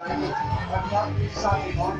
大家，下雨吗？